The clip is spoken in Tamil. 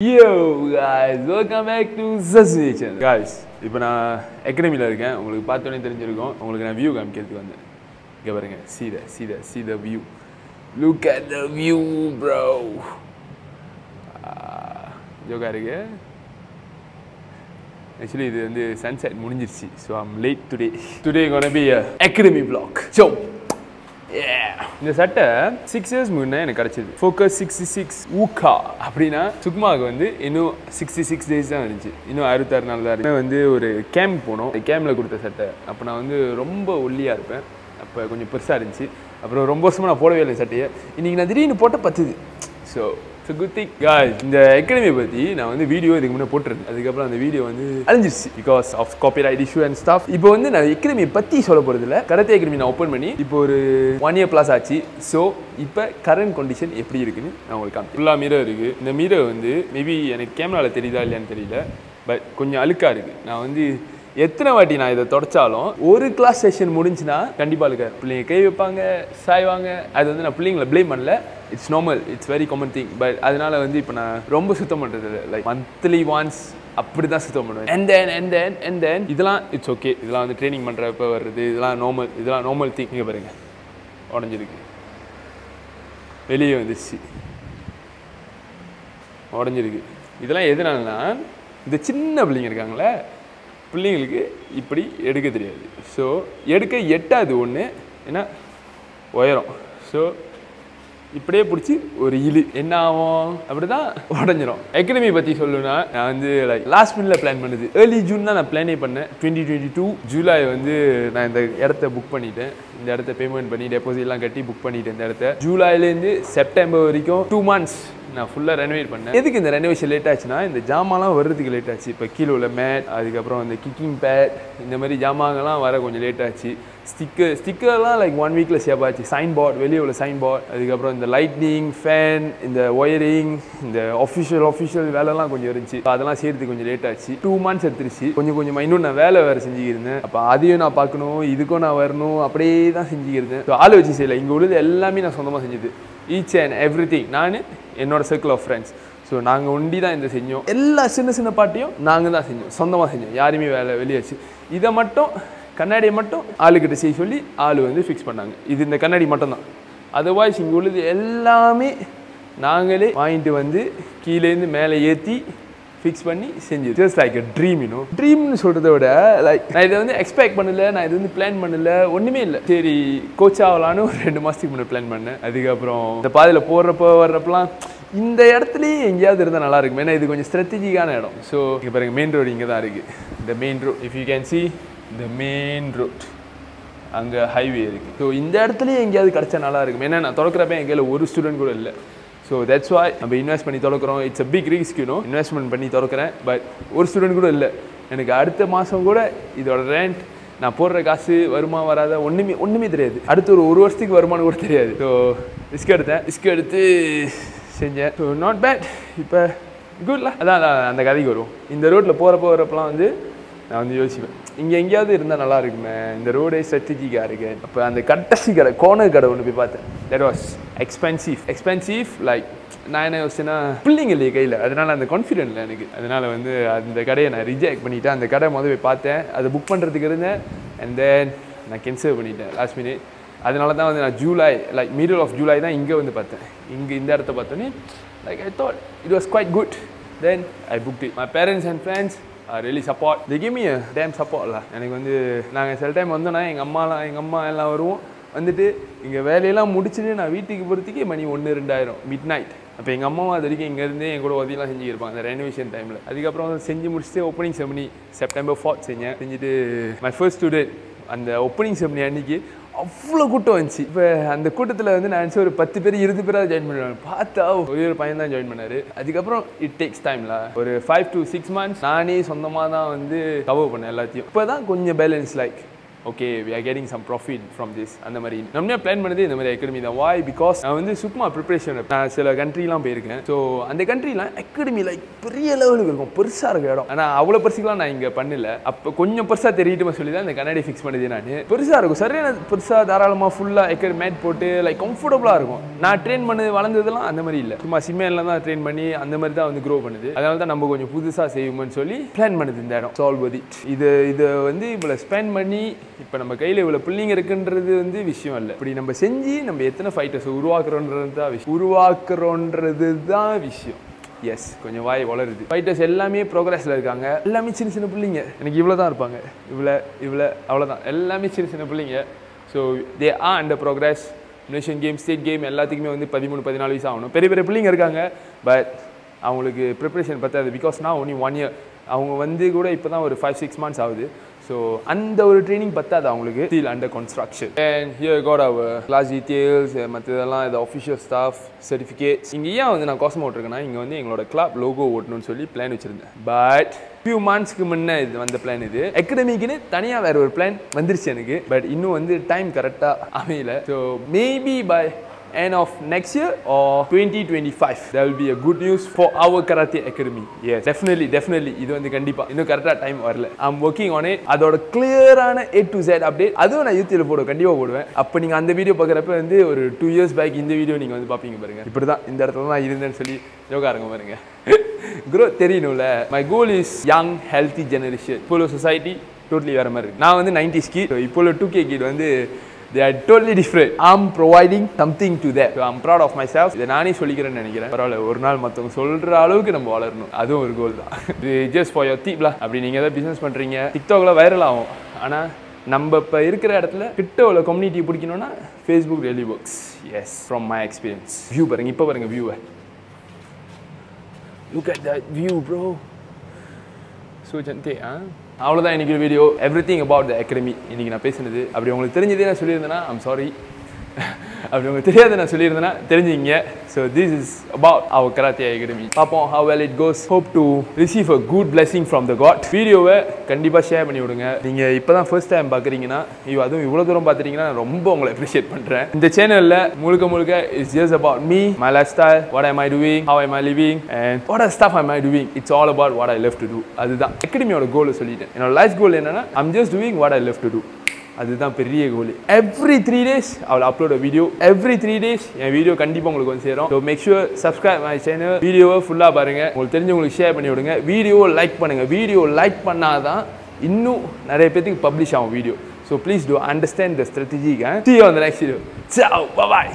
Yo guys, welcome back to Zazu channel. Guys, இப்போ நான் அகாடமியில் இருக்கேன். உங்களுக்கு பார்த்தோன்னே தெரிஞ்சிருக்கும். உங்களுக்கு நான் வியூ காமிக்கிறதுக்கு வந்தேன். இங்கே பாருங்க சீத சீத சீத view look at the view bro the ah, இருக்கு. ஆக்சுவலி இது வந்து சன்செட் முடிஞ்சிருச்சு. So I'm late today today gonna be academy vlog so ஏ இந்த சட்டை சிக்ஸ் இயர்ஸ் முன்னே எனக்கு கிடச்சிது. ஃபோக்கஸ் சிக்ஸ்டி சிக்ஸ் ஊக்கா அப்படின்னா சுக்மாவுக்கு வந்து இன்னும் சிக்ஸ்டி சிக்ஸ் டேஸ் தான் இருந்துச்சு. இன்னும் அறுபத்தாறு நாள் தான் இருக்கு. வந்து ஒரு கேம்ப் போனோம். கேம்பில் கொடுத்த சட்டை. அப்போ நான் வந்து ரொம்ப ஒல்லியாக இருப்பேன். அப்போ கொஞ்சம் பெருசாக இருந்துச்சு. அப்புறம் ரொம்ப வருஷமாக நான் போடவே இல்லை சட்டையை. இன்றைக்கி நான் திடீர்னு போட்ட பத்துது. ஸோ ஸோ குட் திங் இந்த எக்கனமி பற்றி நான் வந்து வீடியோ இதுக்கு முன்னே போட்டிருந்தேன். அதுக்கப்புறம் அந்த வீடியோ வந்து அழிஞ்சிருச்சு because of copyright issue and stuff இப்போ வந்து நான் எக்கனமி பற்றி சொல்ல போகிறது இல்லை. கரத்தே எக்கனமி நான் ஓப்பன் பண்ணி இப்போ ஒரு ஒன் இயர் ப்ளஸ் ஆச்சு. ஸோ இப்போ கரண்ட் கண்டிஷன் எப்படி இருக்குன்னு நான் உங்களுக்கு காமிப்பேன் ஃபுல்லாக மீரர் இருக்குது இந்த மீரர் வந்து மேபி எனக்கு கேமராவில் தெரியுதா இல்லையான்னு தெரியல. பட் கொஞ்சம் அழுக்காக இருக்குது நான் வந்து எத்தனை வாட்டி நான் இதை தொடச்சாலும் ஒரு கிளாஸ் செஷன் முடிஞ்சுன்னா கண்டிப்பாக இருக்க பிள்ளைங்க கை வைப்பாங்க சாய்வாங்க. அது வந்து நான் பிள்ளைங்களை ப்ளேம் பண்ணல. It's normal it's very common thing but அதனால வந்து இப்போ நான் ரொம்ப சுத்தம் பண்ணுறது லைக் மந்த்லி ஒன்ஸ் அப்படி தான் சுத்தம் பண்ணுவேன். And then and then and then இதெல்லாம் இட்ஸ் ஓகே இதெல்லாம் வந்து ட்ரைனிங் பண்ணுறப்ப வர்றது இதெல்லாம் நார்மல் இதெல்லாம் நார்மல் திங் இங்கே பாருங்க. உடஞ்சிருக்கு. வெளியே வந்துச்சு உடஞ்சிருக்கு. இதெல்லாம் எதனாலனா இந்த சின்ன பிள்ளைங்க இருக்காங்களே பிள்ளைங்களுக்கு இப்படி எடுக்க தெரியாது. ஸோ எடுக்க எட்டாது ஒன்று ஏன்னா உயரம். ஸோ இப்படியே பிடிச்சி ஒரு இழு என்ன ஆகும்? அப்படிதான் உடஞ்சிரும். அகாடமி பற்றி சொல்லணும்னா நான் வந்து லைக் லாஸ்ட் மினிட்ல பிளான் பண்ணுது. ஏர்லி ஜூன் தான் நான் பிளானே பண்ணேன். டுவெண்ட்டி டுவெண்ட்டி டூ ஜூலை வந்து நான் இந்த இடத்த புக் பண்ணிட்டேன். இந்த இடத்த பேமெண்ட் பண்ணி டெபாசிட்லாம் கட்டி புக் பண்ணிட்டேன் இந்த இடத்த. ஜூலைலேருந்து செப்டம்பர் வரைக்கும் டூ மந்த்ஸ் நான் ஃபுல்லாக ரெனோவேட் பண்ணேன். எதுக்கு இந்த ரெனோவேஷன் லேட் ஆச்சுன்னா இந்த ஜாமான்லாம் வர்றதுக்கு லேட் ஆச்சு. இப்போ கீழே உள்ள மேட் அதுக்கப்புறம் இந்த கிக்கிங் பேட் இந்த மாதிரி ஜாமான்கள்லாம் வர கொஞ்சம் லேட் ஆச்சு. ஸ்டிக்கர் ஸ்டிக்கர்லாம் லைக் ஒன் வீக்கில் சேவ் ஆச்சு. சைன் போர்ட் வெளியே உள்ள சைன் போர்ட் அதுக்கப்புறம் இந்த லைட்னிங் ஃபேன் இந்த ஒயரிங் இந்த ஒஃபிஷியல் ஒஃபிஷியல் வேலைலாம் கொஞ்சம் இருந்துச்சு. இப்போ அதெல்லாம் செய்யறதுக்கு கொஞ்சம் லேட் ஆச்சு. டூ மந்த்ஸ் எடுத்துருச்சு. கொஞ்சம் கொஞ்சமாக இன்னும் நான் வேலை வேறு செஞ்சுக்கிருந்தேன். அப்போ அதையும் நான் பார்க்கணும் இதுக்கும் நான் வரணும் அப்படியே தான் செஞ்சுக்கிருந்தேன். ஸோ ஆள் வச்சு செய்யலை. இங்கே உள்ளது எல்லாமே நான் சொந்தமாக செஞ்சது. ஈச் அண்ட் எவ்ரி திங் நான் என்னோட சர்க்கிள் ஆஃப் ஃப்ரெண்ட்ஸ் ஸோ நாங்கள் ஒண்டி தான் இந்த செஞ்சோம். எல்லா சின்ன சின்ன பாட்டையும் நாங்கள் தான் செஞ்சோம். சொந்தமாக செஞ்சோம். யாருமே வேலை வெளியாச்சு இதை மட்டும் கண்ணாடியை மட்டும் ஆளுக்கிட்ட செய்ய சொல்லி ஆள் வந்து ஃபிக்ஸ் பண்ணாங்க. இது இந்த கண்ணாடி மட்டும்தான். அதர்வைஸ் இங்கே உள்ளது எல்லாமே நாங்களே வாங்கிட்டு வந்து கீழேருந்து மேலே ஏற்றி ஃபிக்ஸ் பண்ணி செஞ்சு ஜஸ்ட் லைக் ட்ரீம் இன்னும் ட்ரீம்னு சொல்கிறத விட லைக் நான் இதை வந்து எக்ஸ்பெக்ட் பண்ணல நான் இது வந்து பிளான் பண்ணல ஒன்றுமே இல்லை. சரி கோச் ஆகலான்னு ஒரு ரெண்டு மாதத்துக்கு முன்னாடி பிளான் பண்ணேன். அதுக்கப்புறம் இந்த பாதையில் போடுறப்போ வர்றப்பலாம் இந்த இடத்துலையும் எங்கேயாவது இருந்தால் நல்லா இருக்கும். ஏன்னா இது கொஞ்சம் ஸ்ட்ராட்டஜிக்கான இடம். ஸோ இங்கே பாருங்க மெயின் ரோடு இங்கே தான் இருக்குது இந்த main road if you can see இந்த மெயின் ரோட் அங்கே ஹைவே இருக்குது ஸோ இந்த இடத்துலையும் எங்கேயாவது கிடச்சா நல்லா இருக்கும். ஏன்னா நான் திறக்கிறப்ப என் கையில் ஒரு ஸ்டூடெண்ட் கூட இல்லை. ஸோ தட்ஸ் வாய் நம்ம இன்வெஸ்ட் பண்ணி திறக்கிறோம். It's a big risk you know investment பண்ணி திறக்கிறேன். பட் ஒரு ஸ்டூடெண்ட் கூட இல்லை. எனக்கு அடுத்த மாதம் கூட இதோட ரேண்ட் நான் போடுற காசு வருமா வராத ஒன்றுமே ஒன்றுமே தெரியாது. அடுத்து ஒரு ஒரு வருஷத்துக்கு வருமானம் கூட தெரியாது. ஸோ ரிஸ்க் எடுத்தேன். ரிஸ்க் எடுத்து செஞ்சேன். ஸோ நாட் பேட் இப்போ குட்ல அதான் அதான் அந்த கதைக்கு வரும் இந்த ரோட்டில் போகிறப்ப வரப்பெல்லாம் வந்து நான் வந்து யோசிப்பேன். இங்கே எங்கேயாவது இருந்தால் நல்லா இருக்குமே. இந்த ரோடே ஸ்ட்ராட்டஜிக்காக இருக்கு. அப்போ அந்த கட்டசி கடை கோனர் கடை ஒன்று போய் பார்த்தேன். That was expensive expensive like நான் என்ன யோசிச்சேன்னா பிள்ளைங்க இல்லையே கையில். அதனால் அந்த கான்ஃபிடென்ட் இல்லை எனக்கு. அதனால் வந்து அந்த கடையை நான் ரிஜெக்ட் பண்ணிட்டேன். அந்த கடை முதல் போய் பார்த்தேன். அதை புக் பண்ணுறதுக்கு இருந்தேன். அண்ட் தென் நான் கேன்சல் பண்ணிட்டேன் லாஸ்ட் மினிட் அதனால தான் வந்து நான் July like middle of July தான் இங்கே வந்து பார்த்தேன். இங்கே இந்த இடத்த பார்த்தோன்னே like I thought it was quite good then I book it my parents and friends really support the கிமி me டேம் சப்போர்ட்ல எனக்கு வந்து நாங்கள் சில டைம் வந்தோன்னா எங்கள் அம்மாலாம் எங்கள் அம்மா எல்லாம் வருவோம். வந்துட்டு இங்கே வேலையெல்லாம் முடிச்சுட்டு நான் வீட்டுக்கு போகிறதுக்கே மணி ஒன்று ரெண்டாயிரம். மிட் நைட் அப்போ எங்கள் அம்மாவும் அது வரைக்கும் இங்கேருந்தே என் கூட உதவிலாம் செஞ்சுருப்பாங்க அந்த ரெனோவேஷன் டைமில் அதுக்கப்புறம் வந்து செஞ்சு முடிச்சுட்டு ஓப்பனிங் செமனி செப்டம்பர் ஃபோர்த் செஞ்சேன். செஞ்சுட்டு மை ஃபர்ஸ்ட் ஸ்டூடெண்ட் அந்த ஓப்பனிங் செமனி அன்னைக்கு அவ்வளோ கூட்டம் வந்துச்சு. இப்போ அந்த கூட்டத்தில் வந்து நான் நினச்சி ஒரு பத்து பேர் இருபது பேராக ஜாயின் பண்ணுவாங்க. பார்த்தா ஒரே ஒரு பையன் தான் ஜாயின் பண்ணார். அதுக்கப்புறம் இட் டேக்ஸ் டைம்ல ஒரு ஃபைவ் டு சிக்ஸ் மந்த்ஸ் நானே சொந்தமாக தான் வந்து கவர் பண்ணேன் எல்லாத்தையும். இப்போ தான் கொஞ்சம் balance like okay we are getting some profit from this அந்த மாதிரி நம்ம பிளான் பண்ணது இந்த மாதிரி அகாடமி தான். வாய் பிகாஸ் நான் வந்து சும்மா ப்ரிப்பரேஷன் நான் சில கண்ட்ரிலாம் போயிருக்கேன். ஸோ அந்த கண்ட்ரிலாம் அகாடமி லைக் பெரிய லெவலுக்கு இருக்கும். பெருசாக இருக்க இடம். ஆனால் அவ்வளோ பெருசுக்கெலாம் நான் இங்கே பண்ணல. அப்போ கொஞ்சம் பெருசாக தெரியுமா சொல்லி தான் இந்த கண்ணாடி ஃபிக்ஸ் பண்ணது நான். பெருசாக இருக்கும். சரியான பெருசாக தாராளமாக ஃபுல்லாக அகாடமி மேட் போட்டு லைக் கம்ஃபர்டபுளாக இருக்கும். நான் ட்ரெயின் பண்ணது வளர்ந்ததுலாம் அந்த மாதிரி இல்லை. சும்மா சிம்மேல தான் ட்ரெயின் பண்ணி அந்த மாதிரி தான் வந்து க்ரோ பண்ணுது. அதனால தான் நம்ம கொஞ்சம் புதுசாக செய்வோம்னு சொல்லி பிளான் பண்ணுது இந்த இடம். சால்வ் இட் இது இதை வந்து இவ்வளோ ஸ்பெண்ட் பண்ணி இப்போ நம்ம கையில் இவ்வளோ பிள்ளைங்க இருக்குன்றது வந்து விஷயம் இல்லை இப்படி நம்ம செஞ்சு நம்ம எத்தனை ஃபைட்டர்ஸ் உருவாக்குறோன்றது தான் விஷயம். உருவாக்குறோன்றது தான் விஷயம். எஸ் கொஞ்சம் வாய் வளருது. ஃபைட்டர்ஸ் எல்லாமே ப்ரோக்ரஸில் இருக்காங்க. எல்லாமே சின்ன சின்ன பிள்ளைங்க. எனக்கு இவ்வளோ தான் இருப்பாங்க. இவ்வளோ இவ்வளோ அவ்வளோதான் எல்லாமே சின்ன சின்ன பிள்ளைங்க. So they ah and progress nation game state game எல்லாத்துக்குமே வந்து பதிமூணு பதினாலு வயசு ஆகணும். பெரிய பெரிய பிள்ளைங்க இருக்காங்க. பட் அவங்களுக்கு ப்ரிப்பரேஷன் பற்றாது பிகாஸ் நான் ஒன்லி ஒன் இயர் அவங்க வந்து கூட இப்போ தான் ஒரு ஃபைவ் சிக்ஸ் மந்த்ஸ் ஆகுது. ஸோ அந்த ஒரு ட்ரைனிங் பற்றாது அவங்களுக்கு. Still under construction and here got our class details மற்ற இதெல்லாம் இது அஃபிஷியல் ஸ்டாஃப் சர்டிஃபிகேட்ஸ் இங்கே ஏன் வந்து நான் கோசம் ஓட்டுருக்கேன்னா இங்கே வந்து எங்களோட கிளப் லோகோ ஓட்டணும்னு சொல்லி பிளான் வச்சுருந்தேன். பட் ஃபியூ மந்த்ஸ்க்கு முன்னே இது வந்த பிளான் இது. அகடமிக்குன்னு தனியாக வேற ஒரு பிளான் வந்துருச்சு எனக்கு. பட் இன்னும் வந்து டைம் கரெக்டாக அமையல. So maybe by end of next year or 2025 there will be a good news for our karate academy. Yes. Definitely definitely. இது வந்து கண்டிப்பா. இன்னும் கரெக்டா டைம் வரல. ஐம் ஒர்க்கிங் ஆன் இட் அதோட கிளியரான ஏ டு Z அப்டேட் அதுவும் நான் யூடியூப்ல போடுவேன். கண்டிப்பா போடுவேன். அப்போ நீங்க அந்த வீடியோ பார்க்குறப்ப வந்து ஒரு டூ இயர்ஸ் பேக் இந்த வீடியோ நீங்க வந்து பார்ப்பீங்க பாருங்க. இப்படி தான் இந்த இடத்துல தான் இருந்தேன்னு சொல்லி யோகா இருங்க பாருங்க. Growth தெரியணும்ல. My goal is young healthy generation இப்போ சொசைட்டி டோட்டலி வேற மாதிரி இருக்கு. நான் வந்து நைன்டி கீட் இப்போ உள்ள டூ கே கீட் வந்து they are totally different. I'm providing something to them. So i'm proud of myself. இதை நானே சொல்லிக்கிறேன்னு நினைக்கிறேன். பரவாயில்ல ஒரு நாள் மற்றவங்க சொல்ற அளவுக்கு நம்ம வளரணும். அதுவும் ஒரு கோல் தான். இது ஜஸ்ட் ஃபார் யோர் தீப்லா அப்படி நீங்கள் ஏதாவது பிஸ்னஸ் பண்ணுறீங்க டிக்டாக்ல வைரல் ஆகும். ஆனால் நம்ம இப்போ இருக்கிற இடத்துல கிட்ட உள்ள community பிடிக்கணும்னா Facebook really works yes from my experience view பாருங்க இப்போ பாருங்க வியூவை look at that view bro so cantik ஆ? அவ்வளோதான் இன்னைக்கு வீடியோ everything about the academy இன்றைக்கி நான் பேசினது. அப்படி உங்களுக்கு தெரிஞ்சதே நான் சொல்லியிருந்தேன்னா ஐம் சாரி அப்படி உங்களுக்கு தெரியாத நான் சொல்லியிருந்தேன்னா தெரிஞ்சுங்க. So this is about our karate academy பார்ப்போம் how well it goes hope to receive a good blessing from the God வீடியோவை கண்டிப்பாக ஷேர் பண்ணி விடுங்க. நீங்கள் இப்போ தான் ஃபர்ஸ்ட் டைம் பார்க்குறீங்கன்னா ஐயோ அதுவும் இவ்வளோ தூரம் பார்த்துட்டீங்கன்னா நான் ரொம்ப உங்களை அப்ரிஷியேட் பண்ணுறேன் இந்த சேனலில் முழுக்க முழுக்க it's just about me my lifestyle what I'm I doing how I'm I living and what are stuff I'm I doing it's all about what I left to do அதுதான். அகாடமியோட கோலை சொல்லிட்டேன். என்னோட லைஃப் கோல் என்னன்னா I'm just doing what I left to do அதுதான் பெரிய கோல் எவ்ரி த்ரீ டேஸ் அவள் upload video every three days என் வீடியோ கண்டிப்பாக உங்களுக்கு வந்து சேரும். So make sure subscribe my channel வீடியோவை ஃபுல்லாக பாருங்கள் உங்களுக்கு தெரிஞ்சவங்களுக்கு ஷேர் பண்ணி விடுங்க. வீடியோ லைக் பண்ணுங்கள் வீடியோ லைக் பண்ணால் தான் இன்னும் நிறைய பேத்துக்கு பப்ளிஷ் ஆகும் video so please do understand the strategy see on the next video ciao bye